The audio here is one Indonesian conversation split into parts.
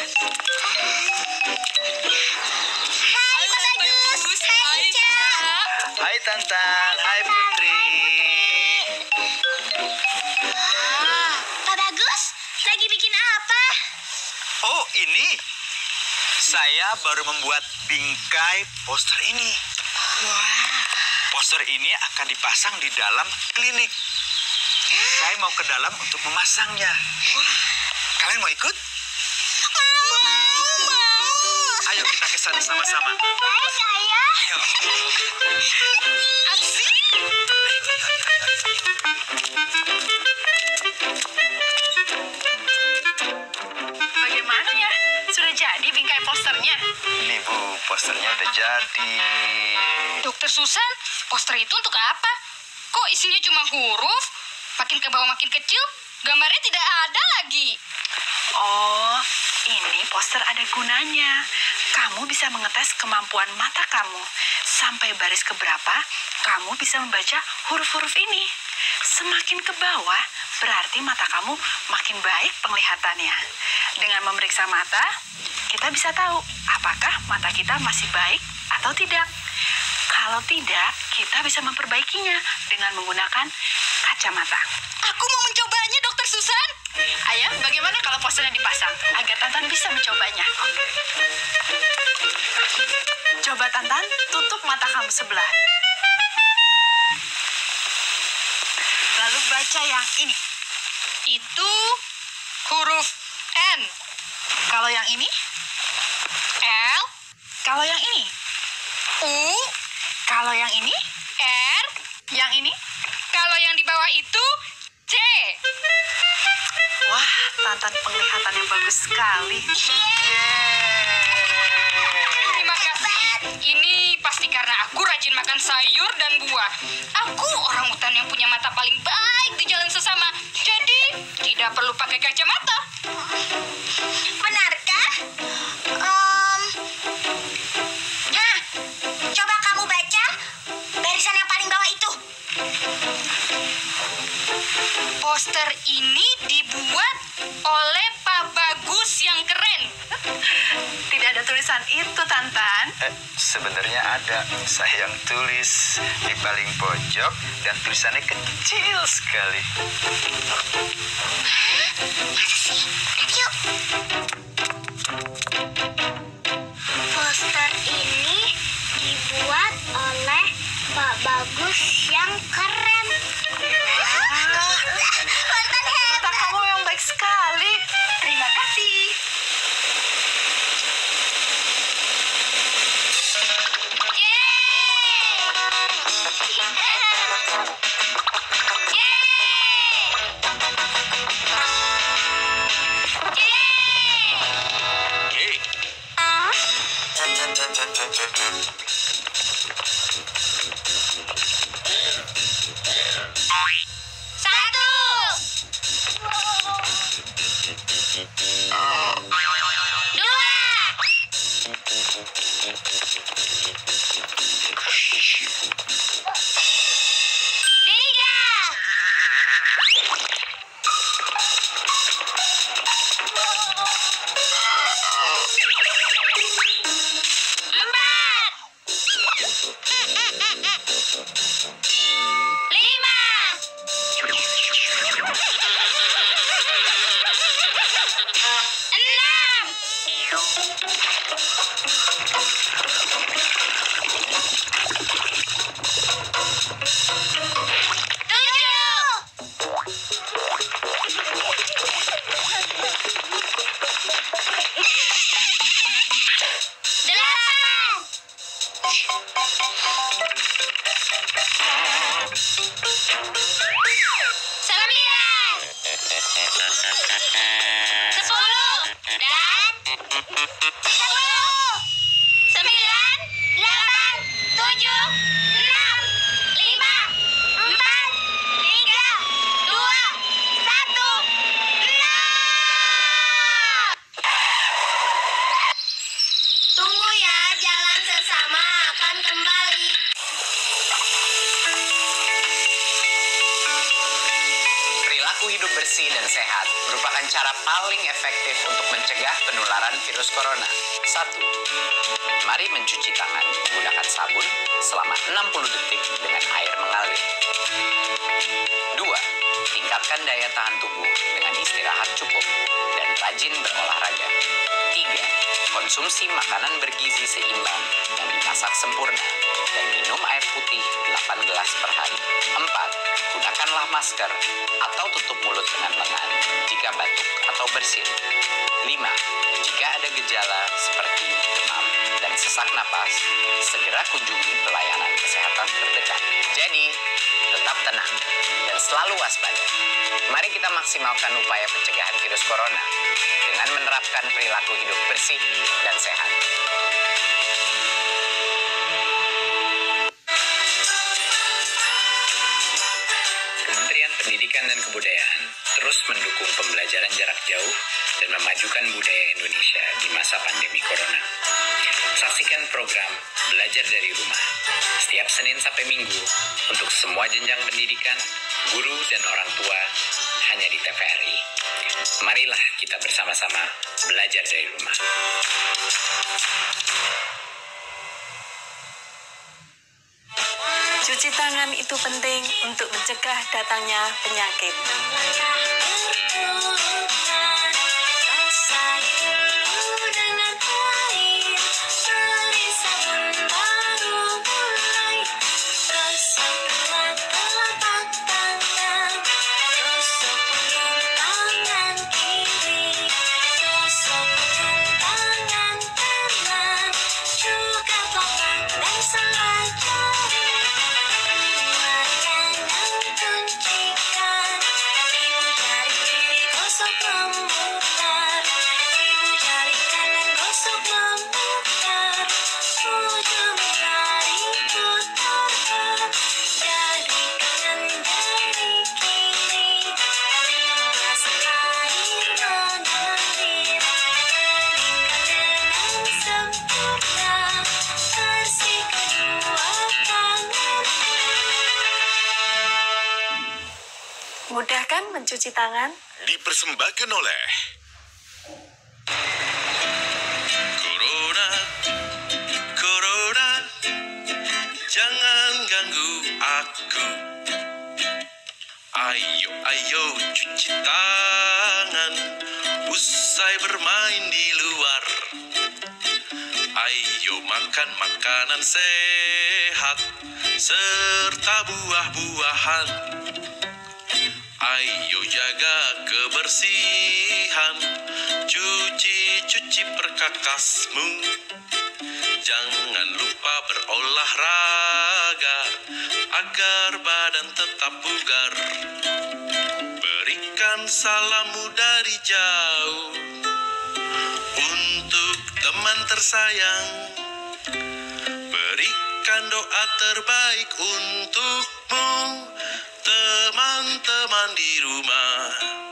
Hai Pak Bagus, hai Hai Tantan, hai Putri. Ah, Pak Bagus, lagi bikin apa? Oh, ini. Saya baru membuat bingkai poster ini. Wah. Poster ini akan dipasang di dalam klinik. Saya mau ke dalam untuk memasangnya. Wah. Kalian mau ikut? Kita ke sana sama-sama. Baik, ayah. Bagaimana ya? Sudah jadi bingkai posternya? Ini Bu, posternya udah jadi. Dokter Susan, poster itu untuk apa? Kok isinya cuma huruf? Makin ke bawah makin kecil, gambarnya tidak ada lagi. Oh, ini poster ada gunanya. Kamu bisa mengetes kemampuan mata kamu. Sampai baris keberapa, kamu bisa membaca huruf-huruf ini. Semakin ke bawah, berarti mata kamu makin baik penglihatannya. Dengan memeriksa mata, kita bisa tahu apakah mata kita masih baik atau tidak. Kalau tidak, kita bisa memperbaikinya dengan menggunakan kacamata. Aku mau mencobanya, Dokter Susan. Ayah, bagaimana kalau posternya dipasang agar Tantan bisa mencobanya? Coba Tantan, tutup mata kamu sebelah. Lalu baca yang ini. Itu huruf N, Kalau yang ini, L, kalau yang ini, U, kalau yang ini, R. yang ini. Kalau yang di bawah itu C. Wah, Tantan penglihatan yang bagus sekali. Terima kasih. Ini pasti karena aku rajin makan sayur dan buah. Aku orang hutan yang punya mata paling baik di jalan sesama. Jadi, tidak perlu pakai kacamata. Tulisan itu, Tantan. Eh, sebenarnya ada. Saya yang tulis di paling pojok dan tulisannya kecil sekali. Yuk. Poster ini dibuat oleh Pak Bagus yang keren. efektif untuk mencegah penularan virus corona. 1. Mari mencuci tangan menggunakan sabun selama 60 detik dengan air mengalir. 2. Tingkatkan daya tahan tubuh dengan istirahat cukup dan rajin berolahraga. 3. Konsumsi makanan bergizi seimbang yang dimasak sempurna dan minum air putih 8 gelas per hari. 4. Gunakanlah masker atau tutup mulut dengan lengan jika batuk atau bersin. 5. Jika ada gejala seperti demam dan sesak napas, segera kunjungi pelayanan kesehatan terdekat. Jadi, tetap tenang dan selalu waspada. Mari kita maksimalkan upaya pencegahan virus corona dengan menerapkan perilaku hidup bersih dan sehat. Jauh dan memajukan budaya Indonesia di masa pandemi corona. Saksikan program Belajar dari Rumah setiap Senin sampai Minggu untuk semua jenjang pendidikan, guru, dan orang tua hanya di TVRI. Marilah kita bersama-sama belajar dari rumah. Cuci tangan itu penting untuk mencegah datangnya penyakit. Tangan? dipersembahkan oleh Corona Corona. Jangan ganggu aku. Ayo ayo cuci tangan. Usai bermain di luar. Ayo makan makanan sehat. Serta buah-buahan Ayo jaga kebersihan. Cuci-cuci perkakasmu. Jangan lupa berolahraga Agar badan tetap bugar. Berikan salammu dari jauh. Untuk teman tersayang Berikan doa terbaik untukmu Teman-teman di rumah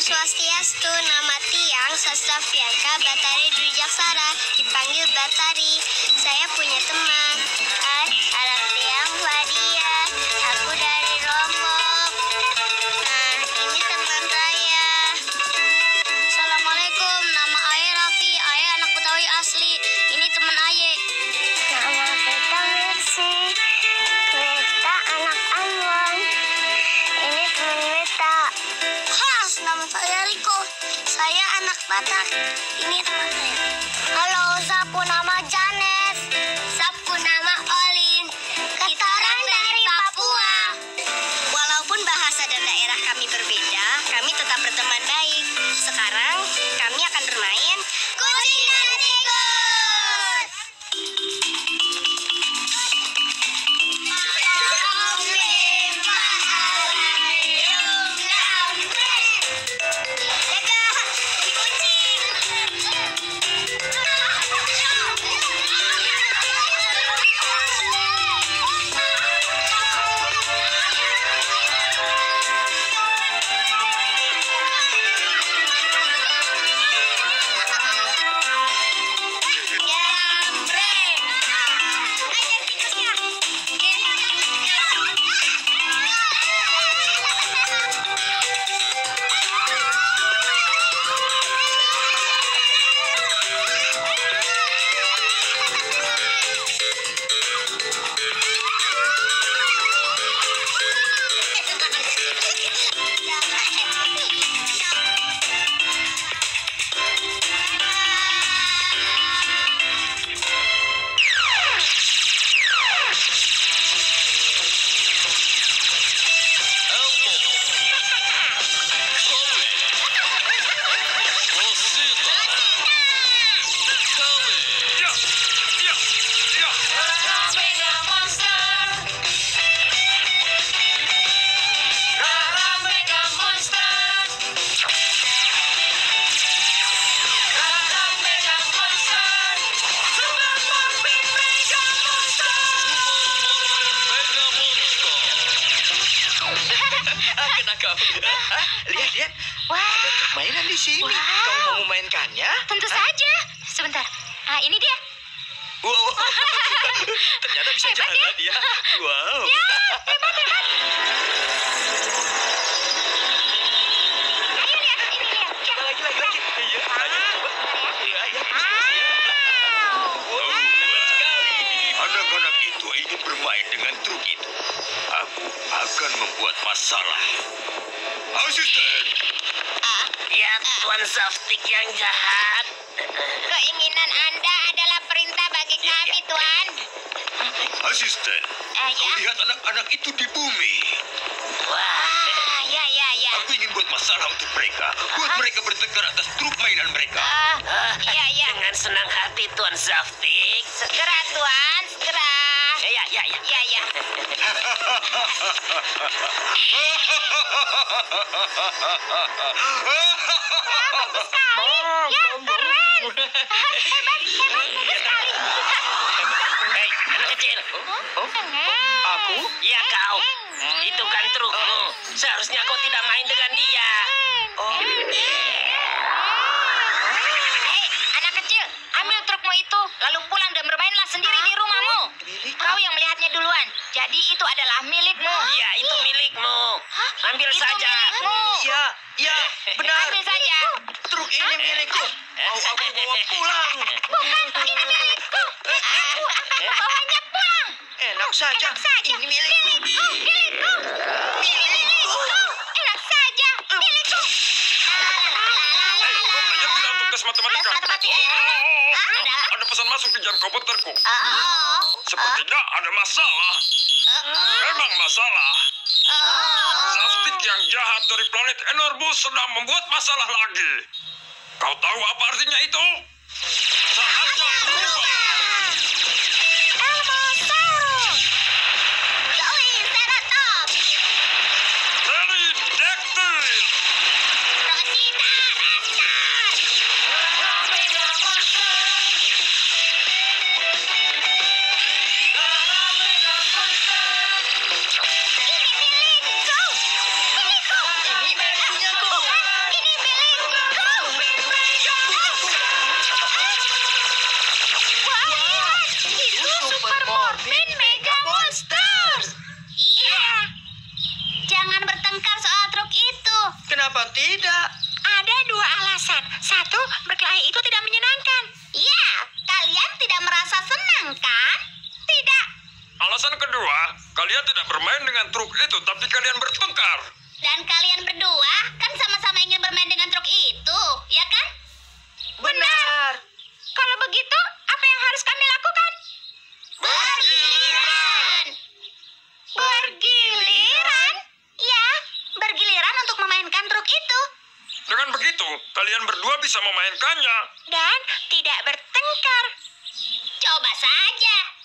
Swastiastu, nama Tiang Sastavianka Batari Dwi Jaksara, dipanggil Batari. Saya punya teman. Hai, anak Tiang Fadia. Aku dari Lombok. Nah, ini teman saya. Assalamualaikum, nama Ayah Raffi. Ayah anak Betawi asli. Anak bermain dengan truk itu. Aku akan membuat masalah. Asisten, Ya, Tuan Softik yang jahat. Keinginan Anda adalah perintah bagi kami, Tuan. asisten. Eh, Kau ya. lihat anak-anak itu di bumi. Ah, ya, ya, ya. Aku ingin buat masalah untuk mereka. Buat mereka bertengkar atas truk mainan mereka. Ah, ya, ya. Dengan senang hati, Tuan Softik. Segera, Tuan. Ya, ya, ya. Sekali. Keren. Hebat, hebat, bagus sekali. Hei, anak kecil. Aku? Ya, kau. Itu kan trukmu. Seharusnya kau tidak main dengan dia. Hei, anak kecil, ambil trukmu itu, lalu pulang dan bermainlah sendiri di rumahmu. Kau yang melihatnya duluan, jadi itu adalah milikmu. Ya, itu milikmu. Ambil Itu saja. milikmu. Ya, ya, benar. Ambil saja. Truk ini milikku. Mau aku bawa pulang. Bukan, ini milikku. Aku akan membawanya pulang. Enak saja. Enak saja. Ini milikku. Milikku, milikku. Milikku. Enak saja. Milikku. Belajar tidak untuk tes matematika. Matematika. Masuk di jam komputerku. Oh. Sepertinya ada masalah. Memang masalah. Saftik yang jahat dari planet Enormous sedang membuat masalah lagi. Kau tahu apa artinya itu? Saatnya Kedua, kalian tidak bermain dengan truk itu, tapi kalian bertengkar. Dan kalian berdua kan sama-sama ingin bermain dengan truk itu, ya kan? Benar. Kalau begitu, apa yang harus kami lakukan? Bergiliran. Bergiliran? Ya, bergiliran untuk memainkan truk itu. Dengan begitu, kalian berdua bisa memainkannya. Dan tidak bertengkar. Coba saja.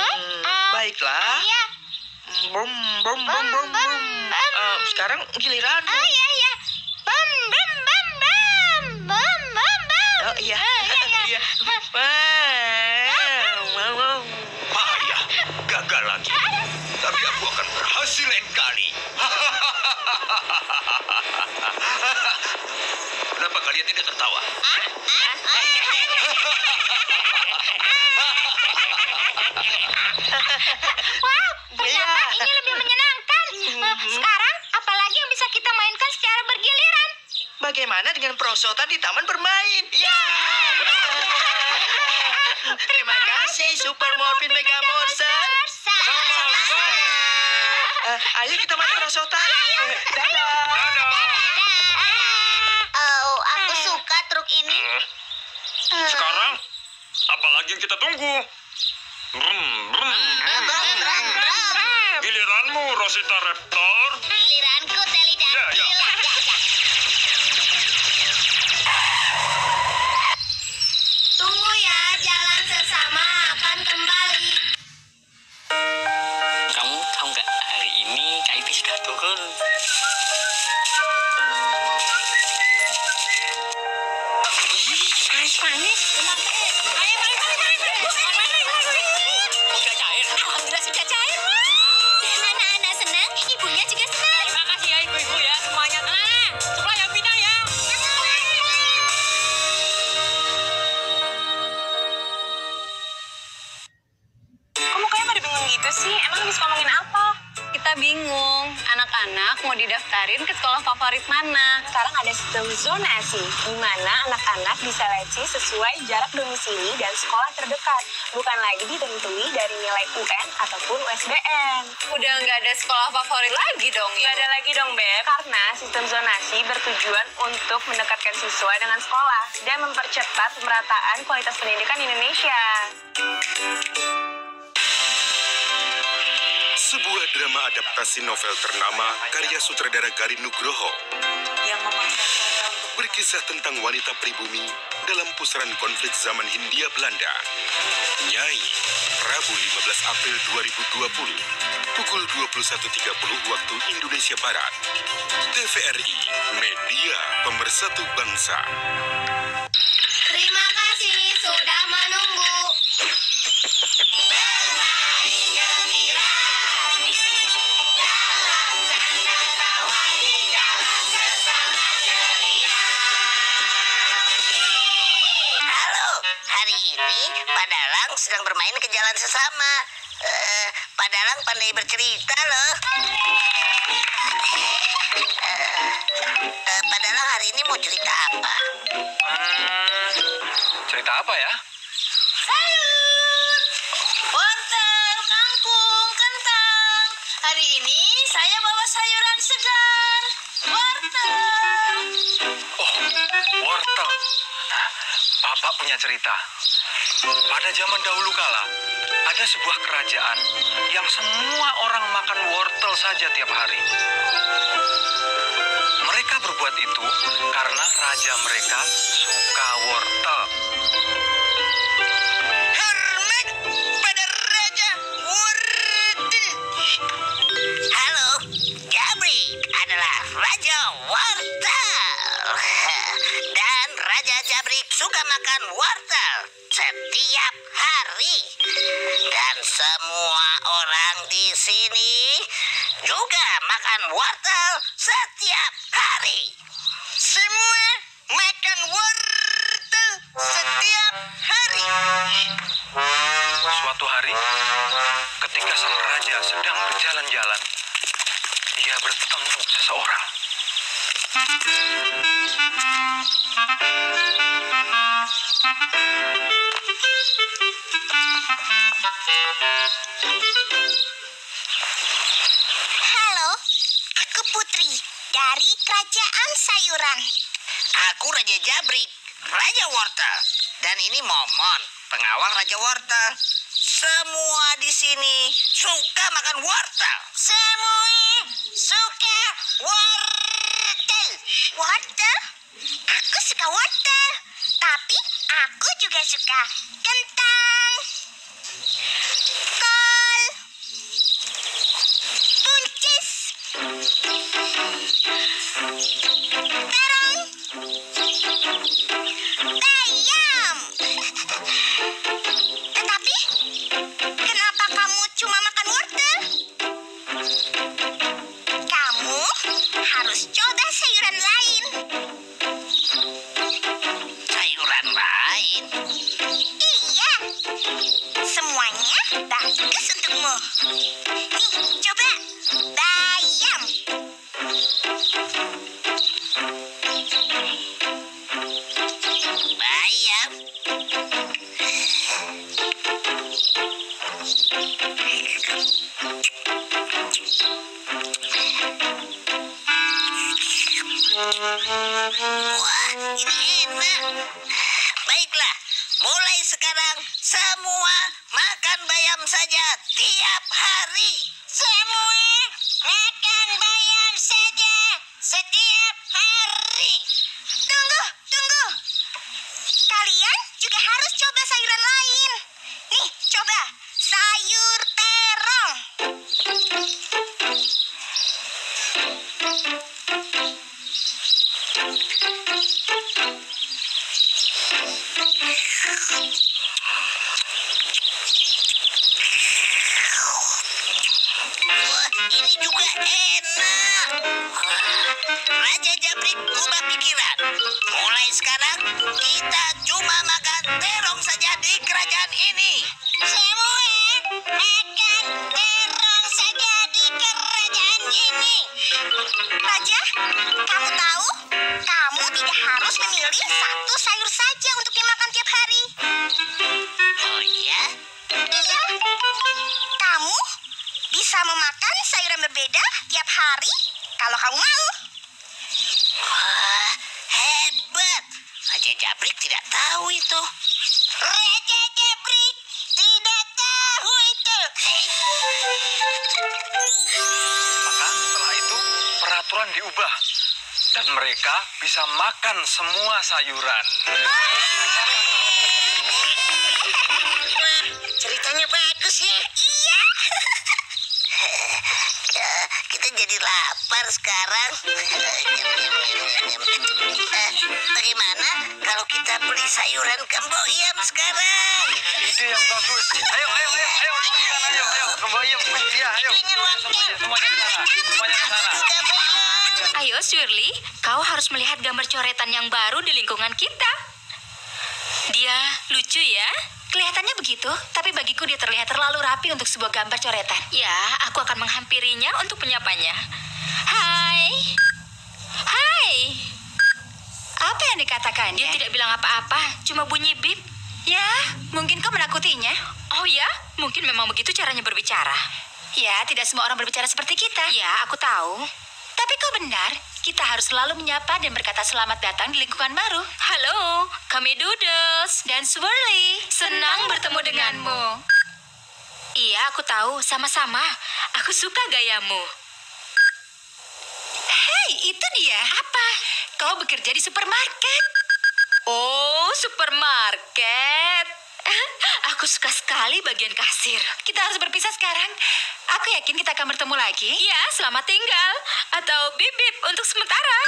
Eh? Eh, baiklah. Iya. Bum, bum, bum, bum. Eh, sekarang giliran. Oh iya iya. Bam bam bam bam bam bam bam. Oh iya. Eh, iya iya. Iya. Wow. Payah, gagal lagi. Tapi aku akan berhasil lain kali. Kenapa kalian tidak tertawa? Wow, ternyata Iya. ini lebih menyenangkan. Eh, Sekarang apalagi yang bisa kita mainkan secara bergiliran? Bagaimana dengan perosotan di taman bermain? Ya. Terima kasih Super Morphin Mega Monster. Eh, ayo kita main perosotan. Eh, Dadah. Oh, aku suka truk ini. Sekarang, apalagi yang kita tunggu? Anak-anak diseleksi sesuai jarak domisili dan sekolah terdekat. Bukan lagi ditentui dari nilai UN ataupun USBN. Udah nggak ada sekolah favorit lagi dong, Gak ada lagi dong, Beb. Karena sistem zonasi bertujuan untuk mendekatkan siswa dengan sekolah dan mempercepat pemerataan kualitas pendidikan di Indonesia. Sebuah drama adaptasi novel ternama karya sutradara Gari Nugroho Yang memaksa berkisah tentang wanita pribumi dalam pusaran konflik zaman Hindia Belanda. Nyai, Rabu 15 April 2020, pukul 21.30 waktu Indonesia Barat. TVRI, Media Pemersatu Bangsa. Terima kasih sudah menunggu. Sesama. Eh, Padalang pandai bercerita loh. Eh, eh, Padalang hari ini mau cerita apa? Cerita apa ya? Sayur, wortel, kangkung, kentang. Hari ini saya bawa sayuran segar. Wortel. Oh, wortel. Nah, Bapak punya cerita. Pada zaman dahulu kala, ada sebuah kerajaan yang semua orang makan wortel saja tiap hari. Mereka berbuat itu karena raja mereka suka wortel. Hormat pada Raja Wortel. Halo, Jabri adalah Raja Wortel. Dan Raja Jabrik suka makan wortel setiap hari. Dan semua orang di sini juga makan wortel setiap hari. Semua makan wortel setiap hari. Suatu hari, ketika sang raja sedang berjalan-jalan, ia bertemu seseorang. Halo, aku Putri dari Kerajaan Sayuran. Aku Raja Jabrik, Raja Wortel. Dan ini Momon, pengawal Raja Wortel. Semua di sini suka makan wortel. Semua suka wortel. Wortel? Aku suka wortel. Tapi aku juga suka kentang. Kol. Buncis. Saja untuk dimakan tiap hari. Oh iya? Iya. Kamu bisa memakan sayuran berbeda tiap hari kalau kamu mau. Wah, hebat. Raja Jabrik tidak tahu itu. Dan mereka bisa makan semua sayuran. Ceritanya bagus ya. Iya. Kita jadi lapar sekarang. Eh, Bagaimana kalau kita beli sayuran ke Mbok Iyam sekarang? Ide yang bagus. Ayo, ayo, ayo, ayo, cepetan, ayo, ayo, kembali, iya, ayo. Semuanya, semuanya ke sana, semuanya ke sana. Ayo, Shirley, kau harus melihat gambar coretan yang baru di lingkungan kita. Dia lucu ya? Kelihatannya begitu, tapi bagiku dia terlihat terlalu rapi untuk sebuah gambar coretan. Ya, aku akan menghampirinya untuk menyapanya. Hai. Hai. Apa yang dikatakannya? Dia tidak bilang apa-apa, cuma bunyi bip. Ya, mungkin kau menakutinya. Oh ya, mungkin memang begitu caranya berbicara. Ya, tidak semua orang berbicara seperti kita. Ya, aku tahu. Tapi kau benar, kita harus selalu menyapa dan berkata selamat datang di lingkungan baru. Halo, kami Doodles. Dan Swirly, Senang bertemu denganmu. Iya, aku tahu. Sama-sama. Aku suka gayamu. Hei, itu dia. Apa? Kau bekerja di supermarket. Oh, supermarket. Aku suka sekali bagian kasir. Kita harus berpisah sekarang. Aku yakin kita akan bertemu lagi. Iya, selamat tinggal. Atau bip-bip untuk sementara.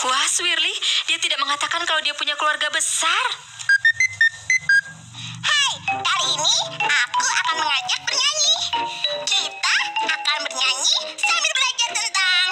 Wah, Swirly, dia tidak mengatakan kalau dia punya keluarga besar. Hai, kali ini aku akan mengajak bernyanyi. Kita akan bernyanyi sambil belajar tentang